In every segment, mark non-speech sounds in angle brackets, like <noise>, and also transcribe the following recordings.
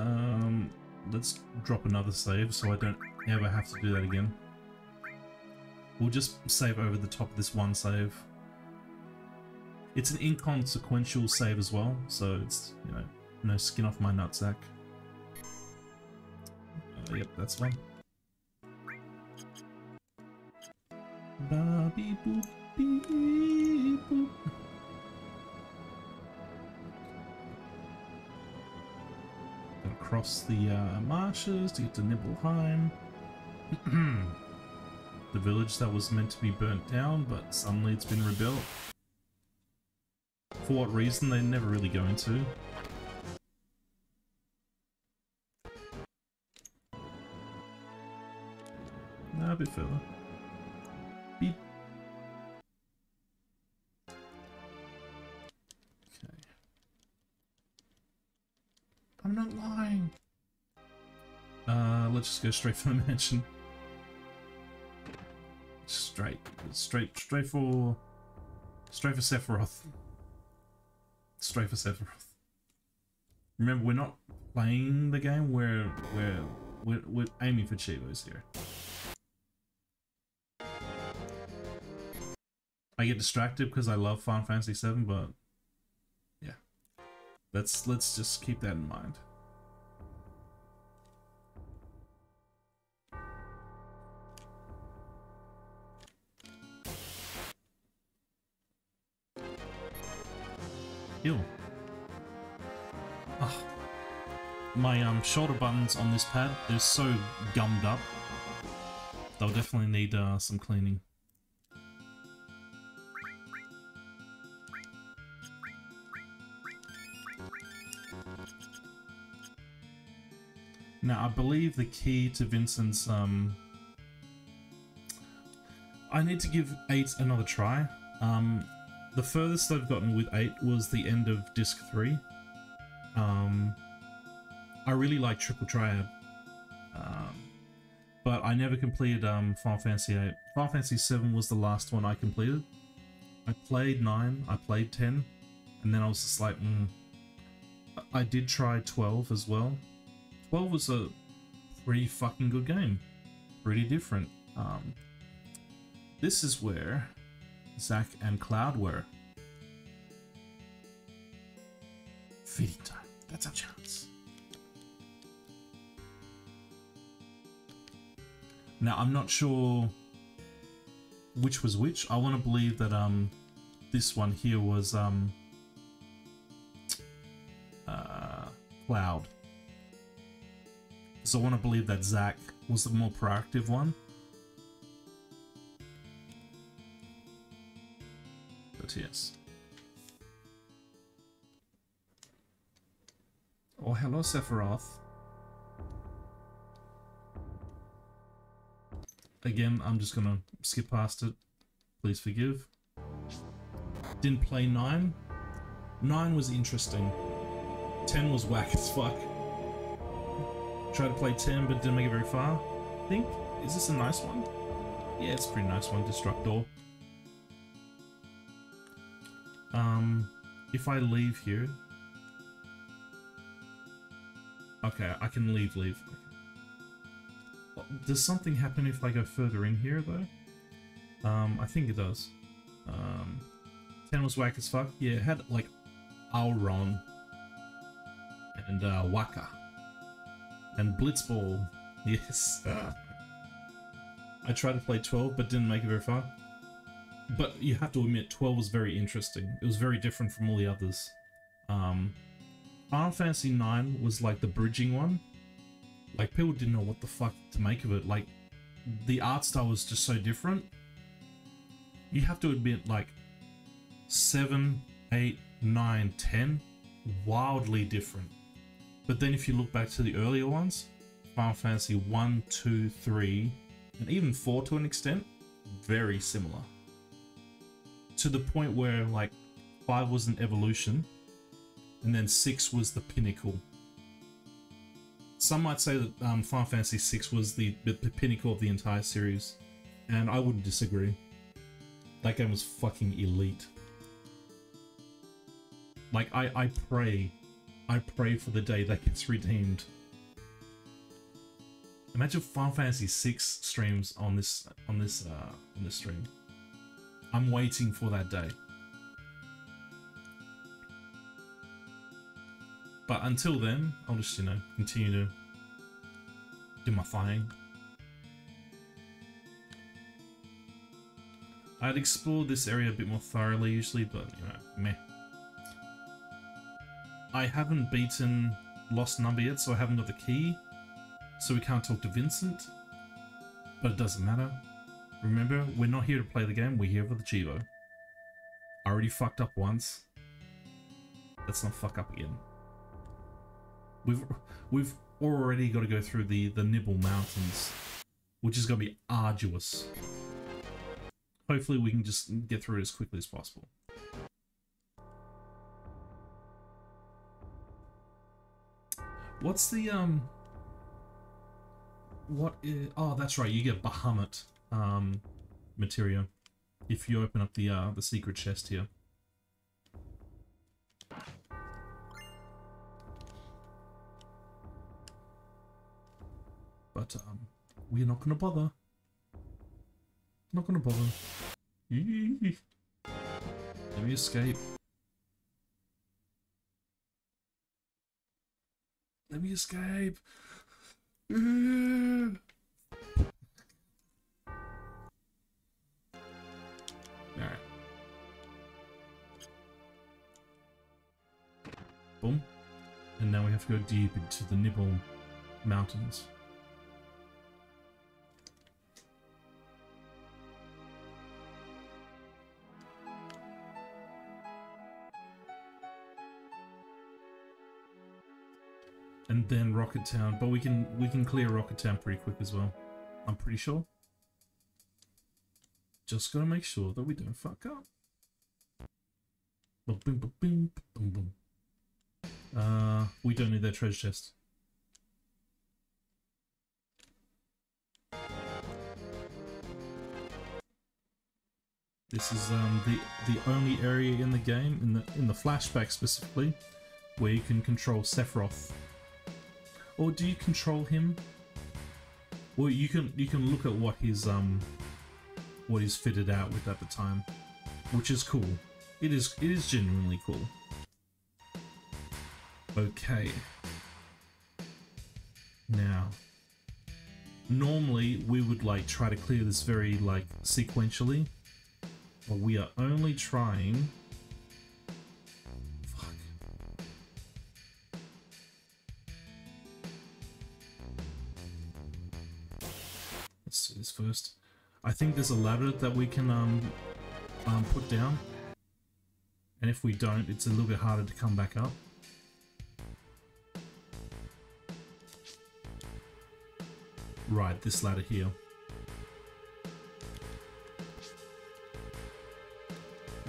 Um, let's drop another save so I don't ever have to do that again. We'll just save over the top of this one save. It's an inconsequential save as well, so it's, you know, no skin off my nutsack. Uh, yep, that's one. Bobby boop beep boop. Gotta the uh, marshes to get to Nibelheim. <clears throat> the village that was meant to be burnt down, but suddenly it's been rebuilt. For what reason, they never really go into. No, a bit further. I'm not lying. Uh, let's just go straight for the mansion. Straight, straight, straight for, straight for Sephiroth. Straight for Sephiroth. Remember, we're not playing the game. We're we're we're, we're aiming for cheevos here. I get distracted because I love Final Fantasy VII, but let's let's just keep that in mind. Ew. Ugh. My um, shoulder buttons on this pad, they're so gummed up. They'll definitely need uh, some cleaning. Now, I believe the key to Vincent's, um... I need to give 8 another try. Um, the furthest I've gotten with 8 was the end of Disc 3. Um, I really like Triple Triad. Um, but I never completed um, Final Fantasy 8. Final Fantasy 7 was the last one I completed. I played 9, I played 10, and then I was just like, mm. I did try 12 as well. 12 was a pretty fucking good game. Pretty different. Um, this is where Zack and Cloud were. Feeding time. That's our chance. Now, I'm not sure which was which. I want to believe that um, this one here was um, uh, Cloud. So I want to believe that Zack was the more proactive one. But yes. Oh, hello, Sephiroth. Again, I'm just gonna skip past it. Please forgive. Didn't play 9. 9 was interesting. 10 was whack <laughs> as fuck. Tried to play 10 but didn't make it very far. I think. Is this a nice one? Yeah, it's a pretty nice one, Destructor. Um, if I leave here... Okay, I can leave, leave. Does something happen if I go further in here, though? Um, I think it does. Um, 10 was whack as fuck. Yeah, it had, like, Auron and uh, Wakka and Blitzball. <laughs> Yes. I tried to play 12, but didn't make it very far. But you have to admit, 12 was very interesting. It was very different from all the others. Um, Final Fantasy 9 was like the bridging one. Like, people didn't know what the fuck to make of it. Like, the art style was just so different. You have to admit, like, 7, 8, 9, 10, wildly different. But then if you look back to the earlier ones, Final Fantasy 1, 2, 3, and even 4 to an extent, very similar. To the point where, like, 5 was an evolution, and then 6 was the pinnacle. Some might say that um, Final Fantasy 6 was the, the pinnacle of the entire series, and I wouldn't disagree. That game was fucking elite. Like, I, I pray I pray for the day that gets redeemed. Imagine Final Fantasy VI streams on this on this uh, on this stream. I'm waiting for that day. But until then, I'll just you know continue to do my thing. I'd explore this area a bit more thoroughly usually, but you know, meh. I haven't beaten Lost Number yet, so I haven't got the key. So we can't talk to Vincent. But it doesn't matter. Remember, we're not here to play the game, we're here for the cheevo. I already fucked up once. Let's not fuck up again. We've we've already got to go through the, the Nibel Mountains, which is going to be arduous. Hopefully we can just get through it as quickly as possible. What's the, um... What is... Oh, that's right, you get Bahamut, um, material if you open up the, uh, the secret chest here. But, um, we're not gonna bother. Not gonna bother. Let me escape. Let me escape. Alright. Boom. And now we have to go deep into the Nibel Mountains. And then Rocket Town. But we can we can clear Rocket Town pretty quick as well. I'm pretty sure. Just gotta make sure that we don't fuck up. Uh, we don't need that treasure chest. This is um, the the only area in the game, in the in the flashback specifically, where you can control Sephiroth or do you control him? Well, you can you can look at what his um what he's fitted out with at the time, which is cool. It is it is genuinely cool. Okay. Now, normally we would like try to clear this very like sequentially, but we are only trying first. I think there's a ladder that we can um, um, put down. And if we don't, it's a little bit harder to come back up. Right, this ladder here.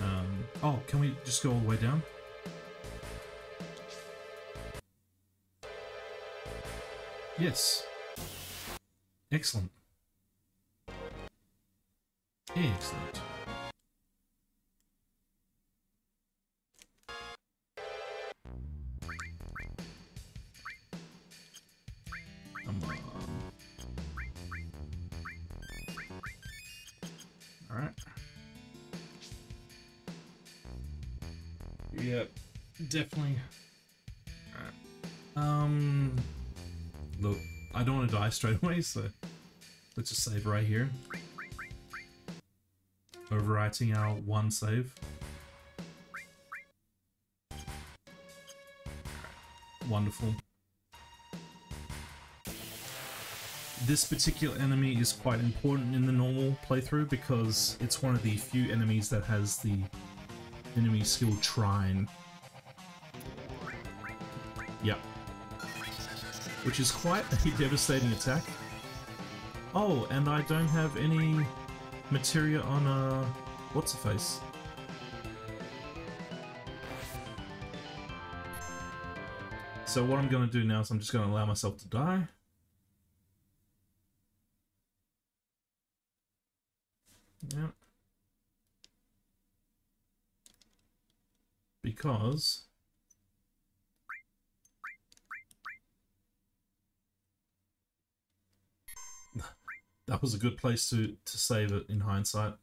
Um, oh, can we just go all the way down? Yes. Excellent. Excellent. On. Alright. Yep, definitely. Um, look, I don't want to die straight away, so let's just save right here overwriting our one save. Wonderful. This particular enemy is quite important in the normal playthrough because it's one of the few enemies that has the enemy skill Trine. Yep. Which is quite a <laughs> devastating attack. Oh, and I don't have any materia on, uh, what's the face? So what I'm going to do now is I'm just going to allow myself to die. Yeah. Because Was a good place to, to save it in hindsight.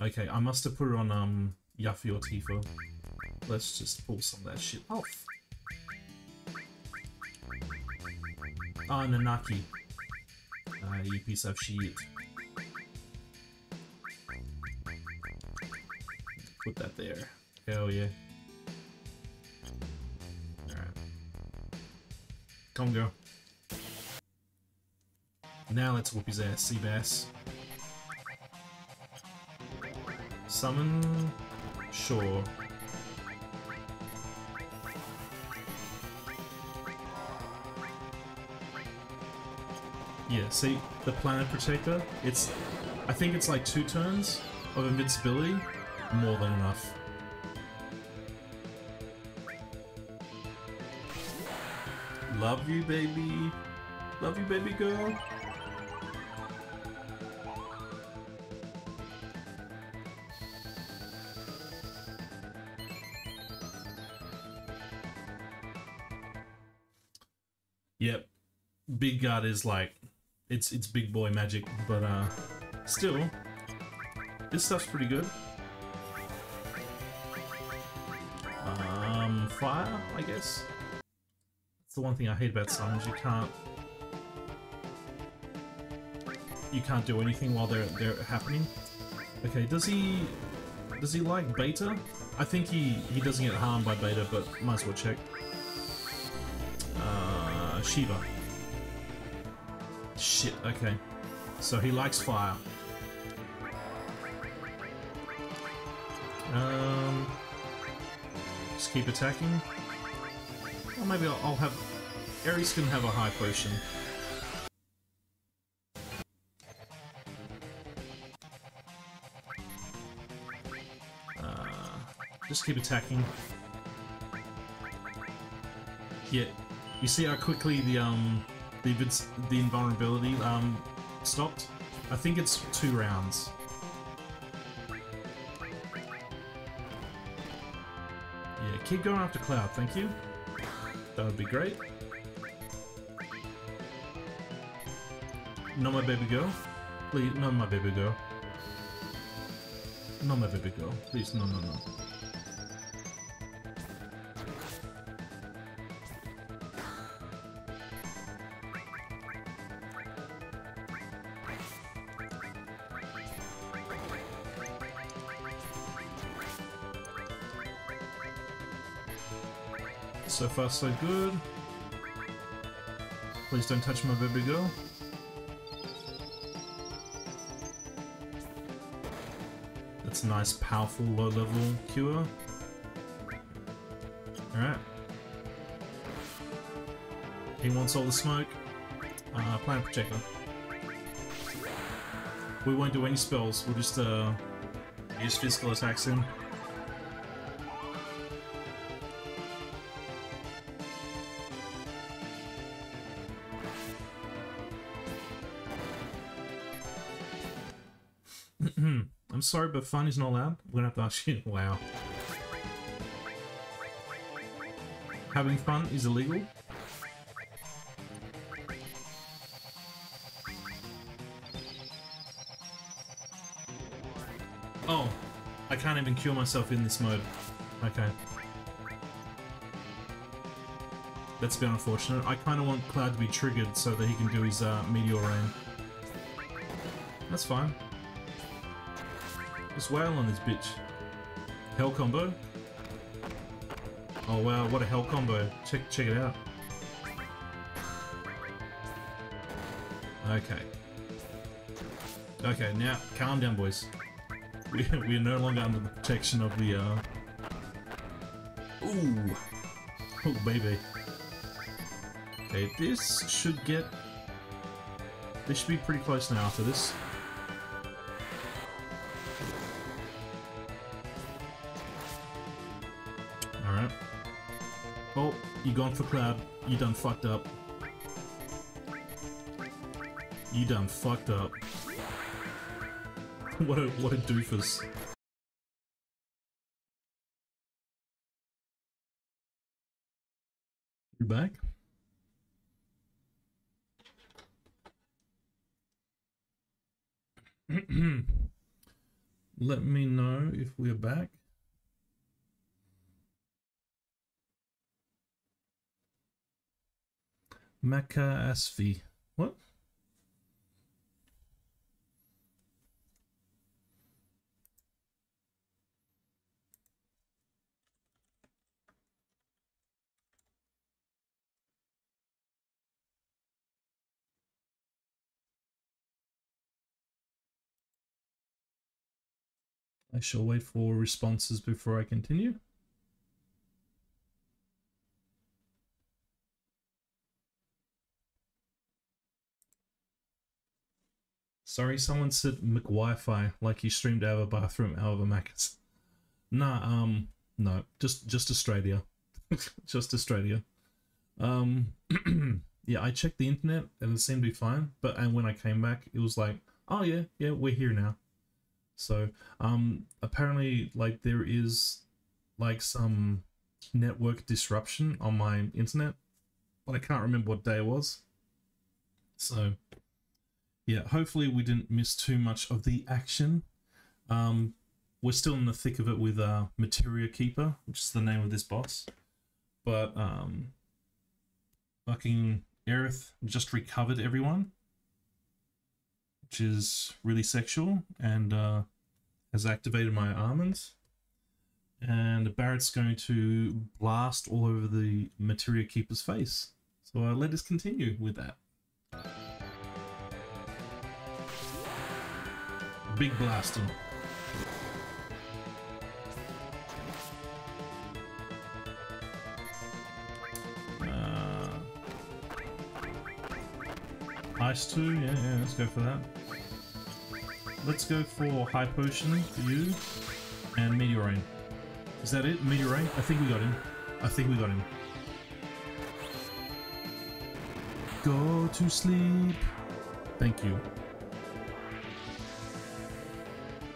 Okay, I must have put it on um Yuffie or Tifa. Let's just pull some of that shit off. Ah, Nanaki. Ah, you piece of shit. Put that there. Hell yeah. Alright. Come go. Now let's whoop his ass, Seabass. Summon... Sure. Yeah, see, the Planet Protector, it's... I think it's like two turns of invincibility, more than enough. Love you, baby. Love you, baby girl. Yep. Big Guard is like it's it's big boy magic, but uh still this stuff's pretty good. Um fire, I guess. That's the one thing I hate about summons, you can't you can't do anything while they're they're happening. Okay, does he does he like beta? I think he he doesn't get harmed by beta, but might as well check. Uh, Shiva. Shit. Okay, so he likes fire. Um, just keep attacking. Or maybe I'll, I'll have Aeris can have a high potion. Just keep attacking. Yeah, you see how quickly the um the the invulnerability um stopped? I think it's two rounds. Yeah, keep going after Cloud, thank you. That would be great. Not my baby girl. Please, not my baby girl. Not my baby girl. Please, no, no, no. So far so good. Please don't touch my baby girl. That's a nice, powerful, low-level cure. Alright. He wants all the smoke. Uh, Planet Protector. We won't do any spells, we'll just uh, use physical attacks in. Sorry, but fun is not allowed. We're gonna have to ask you. <laughs> Wow. Having fun is illegal. Oh, I can't even cure myself in this mode. Okay. That's a bit unfortunate. I kind of want Cloud to be triggered so that he can do his uh, Meteor Rain. That's fine. Wail on this bitch. Hell combo? Oh wow, what a hell combo. Check check it out. Okay. Okay, now calm down boys. <laughs> We, we are no longer under the protection of the uh Ooh Oh baby. Okay, this should get this should be pretty close now after this. Gone for Cloud. You done fucked up. You done fucked up. <laughs> what a what a doofus. You back? <clears throat> Let me know if we're back. Maka SV. What? I shall wait for responses before I continue. Sorry, someone said McWi-Fi, like you streamed out of a bathroom out of a Macca's. Nah, um, no, just just Australia, <laughs> just Australia. Um, <clears throat> yeah, I checked the internet and it seemed to be fine, but and when I came back, it was like, oh yeah, yeah, we're here now. So um, apparently, like there is like some network disruption on my internet, but I can't remember what day it was. So yeah, hopefully we didn't miss too much of the action. Um, we're still in the thick of it with uh, Materia Keeper, which is the name of this boss. But um, fucking Aerith just recovered everyone which is really sexual and uh, has activated my almonds. And Barret's going to blast all over the Materia Keeper's face. So uh, let us continue with that. Big blaster. Uh, Ice 2, yeah, yeah, let's go for that. Let's go for High Potion for you and Meteorain. Is that it? Meteorain? I think we got him. I think we got him. Go to sleep. Thank you.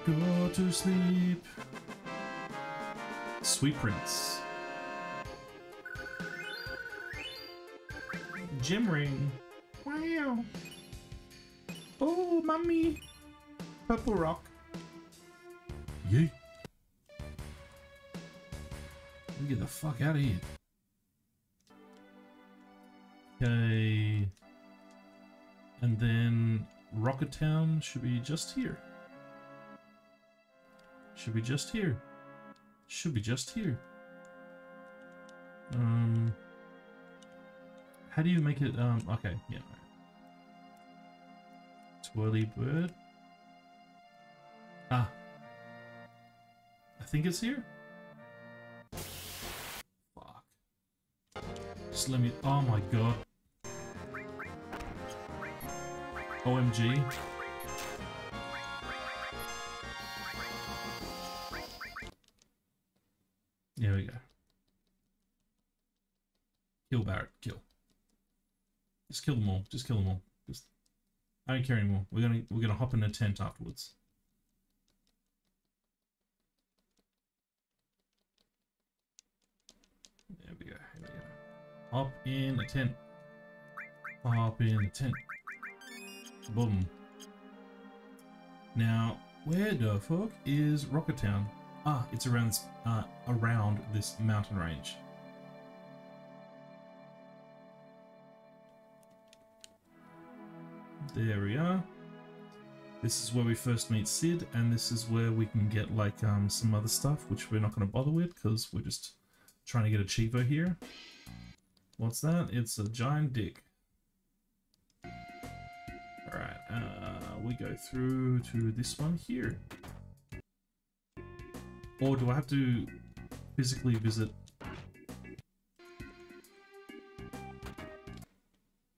Go to sleep. Sweet Prince. Gem ring. Wow. Oh, mommy. Purple rock. Yeah. Get the fuck out of here. Okay. And then Rocket Town should be just here. Should be just here. Should be just here. Um, how do you make it? Um, okay, yeah. Twirly bird. Ah. I think it's here. Fuck. Just let me. Oh my god. OMG. There we go. Kill Barret. kill. Just kill them all. Just kill them all. Just I don't care anymore. We're gonna we're gonna hop in a tent afterwards. There we go. Here we go. Hop in a tent. Hop in a tent. Boom. Now, where the fuck is Rocket Town? Ah, it's around this, uh, around this mountain range. There we are. This is where we first meet Sid, and this is where we can get like um, some other stuff, which we're not going to bother with because we're just trying to get a cheevo here. What's that? It's a giant dick. Alright, uh, we go through to this one here. Or do I have to physically visit?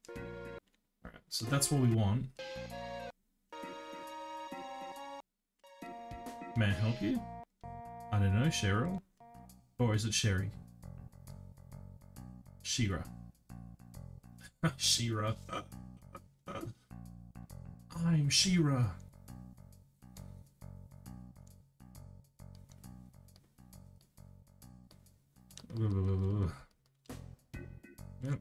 Alright, so that's what we want. May I help you? I don't know, Cheryl? Or is it Sherry? Shira. <laughs> Shira. <laughs> I'm Shira. Yep.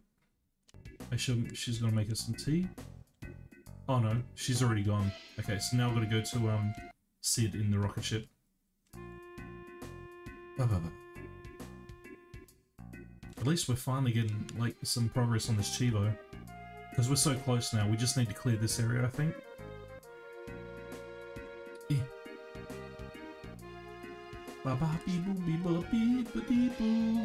I should, she's gonna make us some tea. Oh no, she's already gone. Okay, so now got to go to um Sid in the rocket ship. Bah, bah, bah. At least we're finally getting like some progress on this cheevo. Because we're so close now, we just need to clear this area, I think. Ba ba bee boo bee ba bee ba bee boo.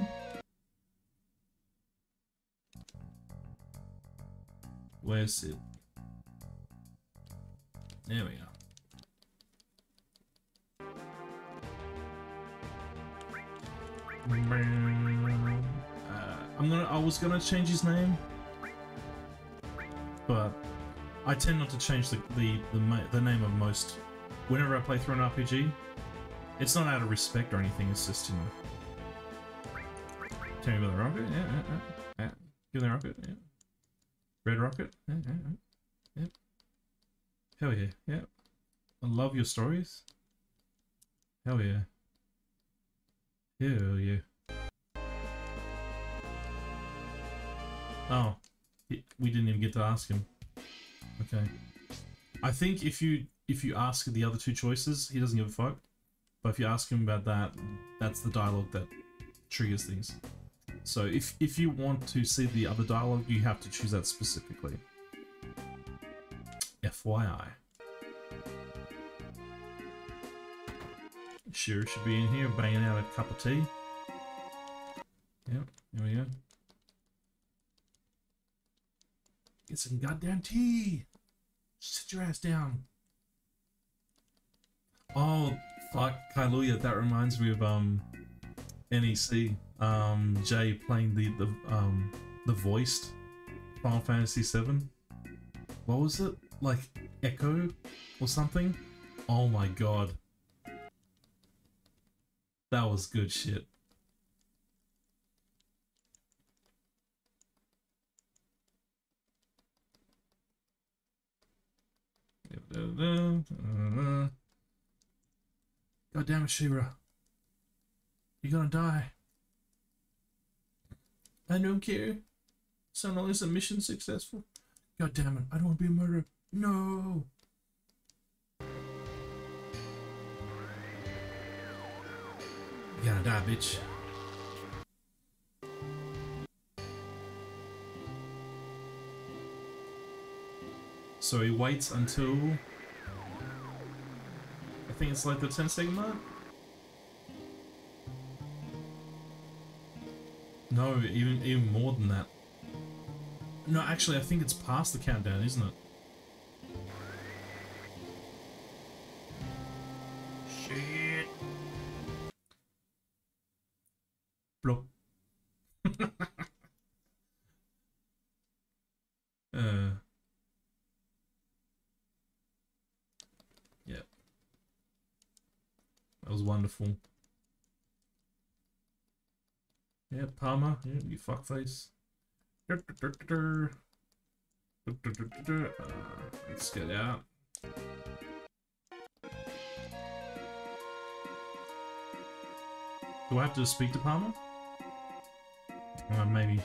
Where's it? There we go. Uh, I'm gonna. I was gonna change his name, but I tend not to change the the the, the name of most. Whenever I play through an RPG, it's not out of respect or anything. It's just you know. Tell me about the rocket. Yeah, yeah, yeah. yeah. Give me the rocket. Yeah. Red rocket. Yeah, yeah, yeah. Yep. Hell yeah. Yeah. I love your stories. Hell yeah. Hell yeah. Oh, we didn't even get to ask him. Okay. I think if you if you ask the other two choices, he doesn't give a fuck. But if you ask him about that, that's the dialogue that triggers things. So if if you want to see the other dialogue, you have to choose that specifically. FYI. Sure should be in here banging out a cup of tea. Yep, here we go. Get some goddamn tea! Sit your ass down. Oh, fuck, Kailuya, that reminds me of, um, NEC. Um, Jay playing the, the, um, the voiced Final Fantasy VII. What was it? Like, Echo or something? Oh my god. That was good shit. God damn it, Shira. You're gonna die. I don't care. So long as the mission's successful. God damn it, I don't want to be a murderer. No! You're gonna die, bitch. So he waits until... I think it's like the 10 second mark? No, even even more than that. No, actually, I think it's past the countdown, isn't it? Shit. Blop. uh. Yeah. That was Yeah, Palmer, yeah, you fuckface. Uh, let's get out. Do I have to speak to Palmer? Uh, maybe.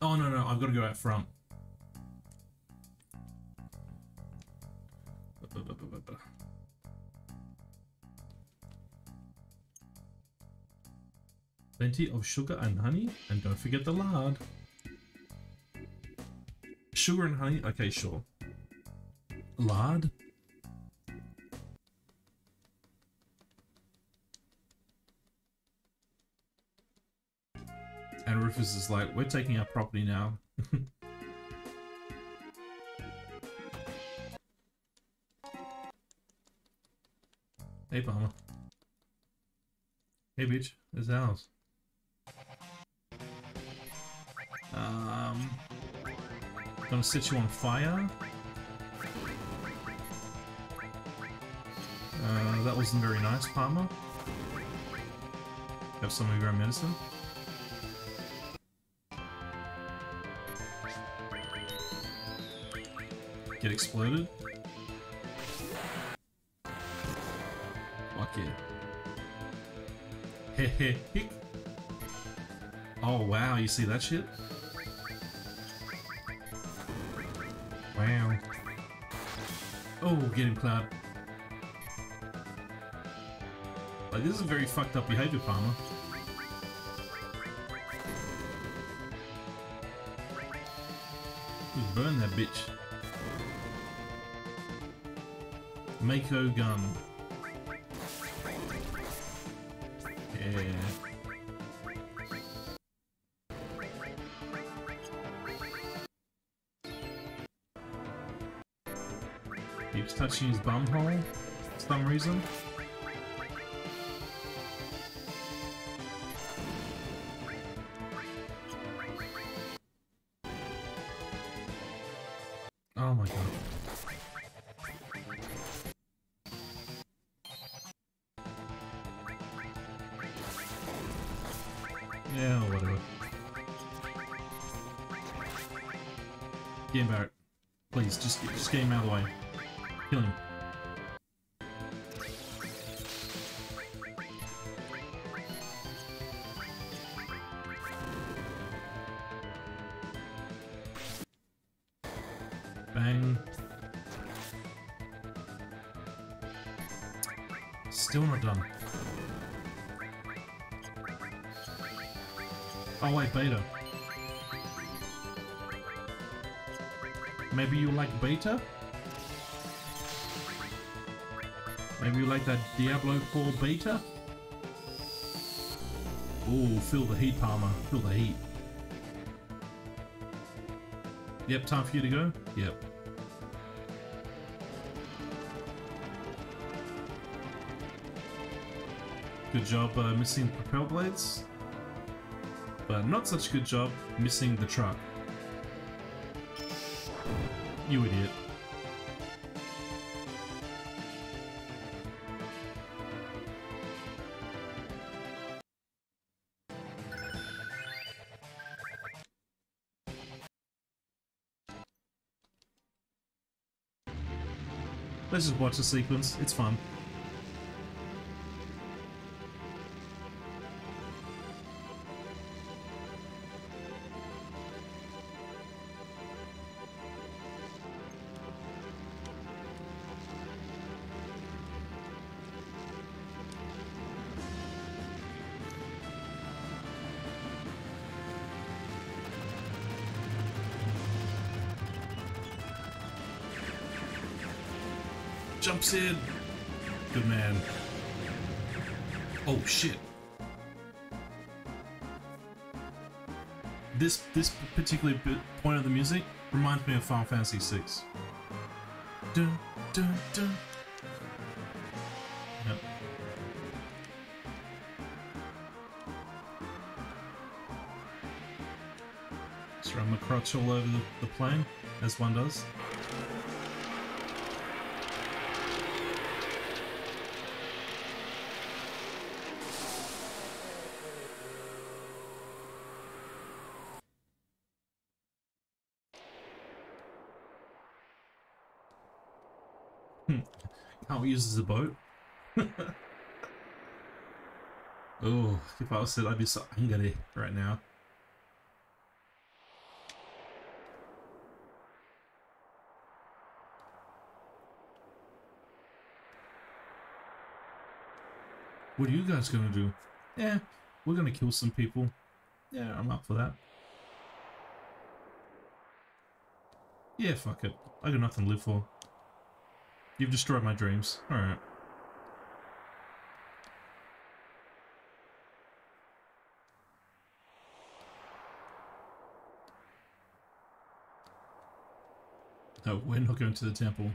Oh, no, no, I've got to go out front. Plenty of sugar and honey, and don't forget the lard. Sugar and honey, okay, sure. Lard? And Rufus is like, we're taking our property now. <laughs> hey, Palmer. Hey, bitch, it's ours. Gonna set you on fire. Uh, that wasn't very nice, Palmer. Have some of your own medicine. Get exploded. Fuck yeah. Heh heh hick. Oh wow, you see that shit? Wow. Oh, get him, Cloud. Like, this is very fucked up behavior, Palmer. Just burn that bitch. Mako gun. Yeah. Keeps touching his bum hole for some reason. Oh my god. Yeah, whatever. Get him, Barret. Please, just, just get him out of the way. Bang. Still not done. Oh wait, beta. Maybe you like beta? That Diablo 4 beta? Ooh, feel the heat, Palmer. Feel the heat. Yep, time for you to go? Yep. Good job uh, missing propel blades. But not such a good job missing the truck. You idiot. Let's just watch the sequence. It's fun. Jumps in. Good man. Oh shit. This this particular point of the music reminds me of Final Fantasy VI. Dun, dun, dun. Yep. Run my crotch all over the, the plane, as one does. Hmm. Can't we use as a boat? <laughs> oh, if I was Cid I'd be so angry right now. What are you guys gonna do? Yeah, we're gonna kill some people. Yeah, I'm up for that. Yeah, fuck it. I got nothing to live for. You've destroyed my dreams. Alright. No, we're not going to the temple.